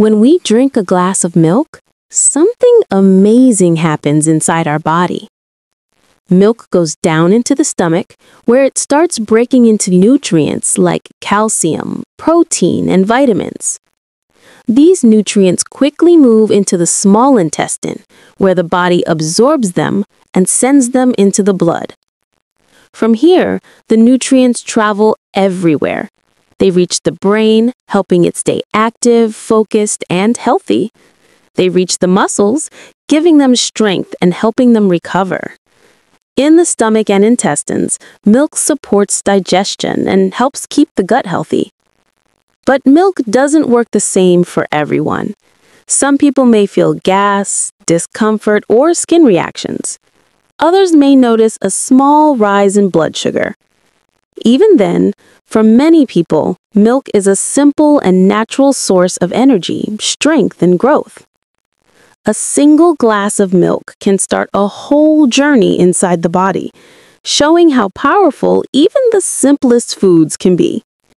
When we drink a glass of milk, something amazing happens inside our body. Milk goes down into the stomach, where it starts breaking into nutrients like calcium, protein, and vitamins. These nutrients quickly move into the small intestine, where the body absorbs them and sends them into the blood. From here, the nutrients travel everywhere. They reach the brain, helping it stay active, focused, and healthy. They reach the muscles, giving them strength and helping them recover. In the stomach and intestines, milk supports digestion and helps keep the gut healthy. But milk doesn't work the same for everyone. Some people may feel gas, discomfort, or skin reactions. Others may notice a small rise in blood sugar. Even then, for many people, milk is a simple and natural source of energy, strength, and growth. A single glass of milk can start a whole journey inside the body, showing how powerful even the simplest foods can be.